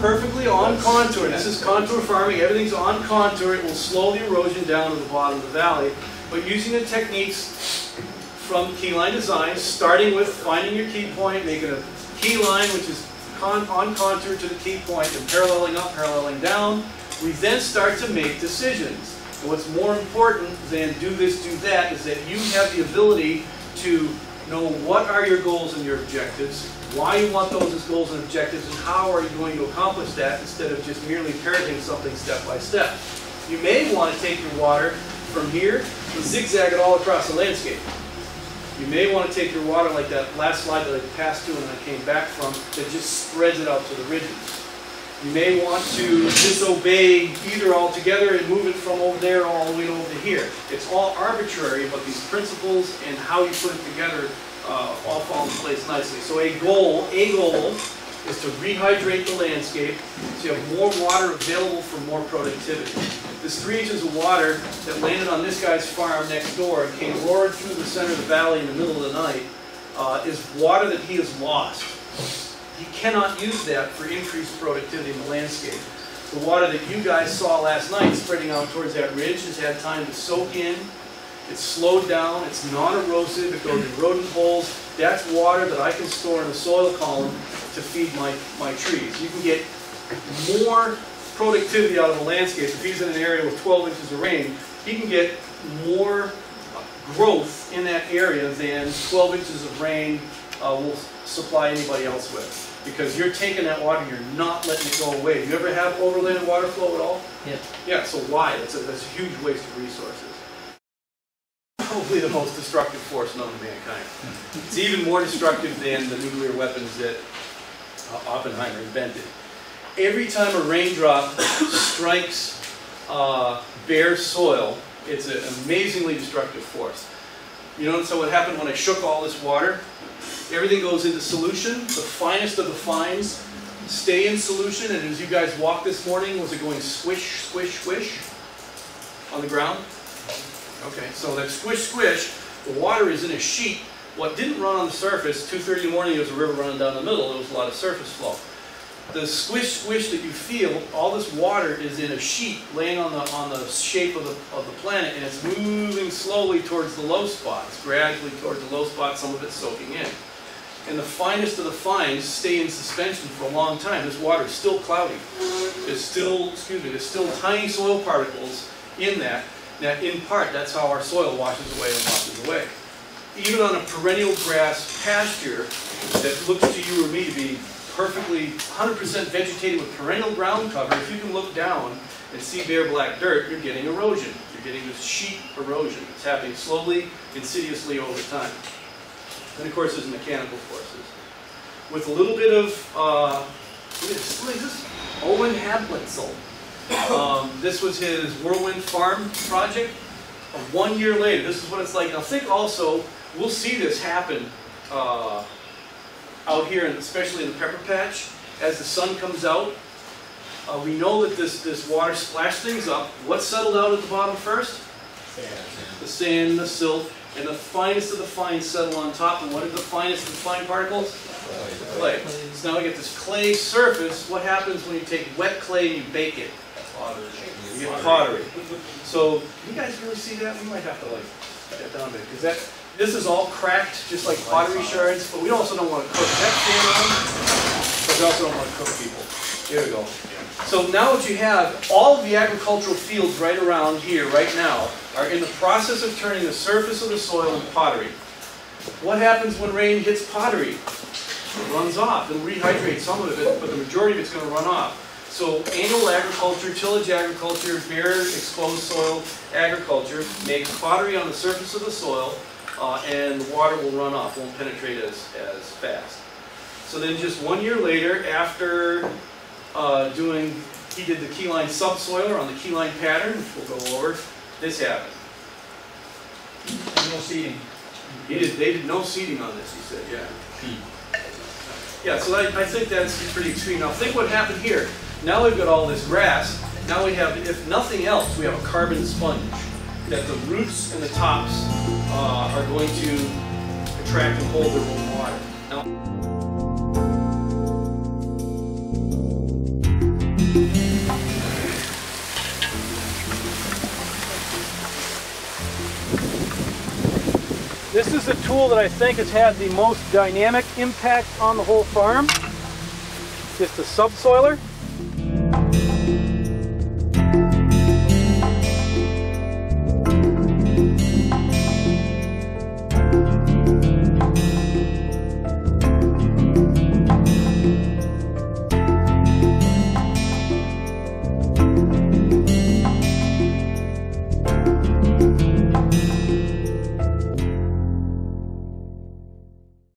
perfectly on contour. This is contour farming. Everything's on contour. It will slow the erosion down to the bottom of the valley. But using the techniques from keyline design, starting with finding your key point, making a key line which is con on contour to the key point and paralleling up, paralleling down, we then start to make decisions. And what's more important than do this, do that, is that you have the ability to know what are your goals and your objectives, why you want those as goals and objectives, and how are you going to accomplish that instead of just merely parroting something step by step. You may want to take your water from here and zigzag it all across the landscape. You may want to take your water like that last slide that I passed through and I came back from that just spreads it out to the ridges. You may want to disobey either altogether and move it from over there all the way over here. It's all arbitrary, but these principles and how you put it together uh, all fall into place nicely. So a goal, a goal is to rehydrate the landscape so you have more water available for more productivity. This three inches of water that landed on this guy's farm next door and came roaring through the center of the valley in the middle of the night uh, is water that he has lost. He cannot use that for increased productivity in the landscape. The water that you guys saw last night spreading out towards that ridge has had time to soak in. It's slowed down. It's non-erosive. It goes in rodent holes. That's water that I can store in the soil column to feed my, my trees. You can get more productivity out of the landscape. If he's in an area with 12 inches of rain, he can get more growth in that area than 12 inches of rain uh, will supply anybody else with. Because you're taking that water, you're not letting it go away. Do you ever have overland water flow at all? Yeah. Yeah, so why? That's a, that's a huge waste of resources. Probably the most destructive force known to mankind. It's even more destructive than the nuclear weapons that uh, Oppenheimer invented. Every time a raindrop strikes uh, bare soil, it's an amazingly destructive force. You notice what happened when I shook all this water? Everything goes into solution. The finest of the fines stay in solution. And as you guys walked this morning, was it going swish, swish, swish on the ground? Okay, so that squish, squish, the water is in a sheet. What didn't run on the surface, 2.30 in the morning, there was a river running down the middle. There was a lot of surface flow. The squish, squish that you feel, all this water is in a sheet laying on the, on the shape of the, of the planet, and it's moving slowly towards the low spots, gradually towards the low spots, some of it soaking in and the finest of the fines stay in suspension for a long time. This water is still cloudy. There's still, excuse me, there's still tiny soil particles in that. Now, in part, that's how our soil washes away and washes away. Even on a perennial grass pasture that looks to you or me to be perfectly 100% vegetated with perennial ground cover, if you can look down and see bare black dirt, you're getting erosion. You're getting this sheet erosion. It's happening slowly, insidiously over time. And of course, there's mechanical forces. With a little bit of, uh, what is, this? Owen Hablutzel. Um, this was his Whirlwind Farm project. Uh, one year later, this is what it's like. Now think also, we'll see this happen uh, out here, and especially in the pepper patch, as the sun comes out. Uh, we know that this, this water splashed things up. What settled out at the bottom first? Sand. The sand, the silt, and the finest of the fine settle on top. And what are the finest of the fine particles? Clay. So now we get this clay surface. What happens when you take wet clay and you bake it? You get pottery. So, you guys really see that? We might have to like that down a bit because that this is all cracked, just like pottery shards. But we also don't want to cook that can but we also don't want to cook people. Here we go. So now what you have, all of the agricultural fields right around here, right now, are in the process of turning the surface of the soil into pottery. What happens when rain hits pottery? It runs off. It'll rehydrate some of it, but the majority of it's going to run off. So annual agriculture, tillage agriculture, bare exposed soil agriculture makes pottery on the surface of the soil, uh, and the water will run off, won't penetrate as, as fast. So then just one year later, after uh, doing, he did the keyline subsoiler on the keyline pattern, which we'll go over, this happened. No seeding. He did, they did no seeding on this, he said, yeah. Yeah, so I, I think that's pretty extreme. Now think what happened here. Now we've got all this grass. Now we have, if nothing else, we have a carbon sponge that the roots and the tops uh, are going to attract and hold their own water. Now, This is a tool that I think has had the most dynamic impact on the whole farm. It's the subsoiler.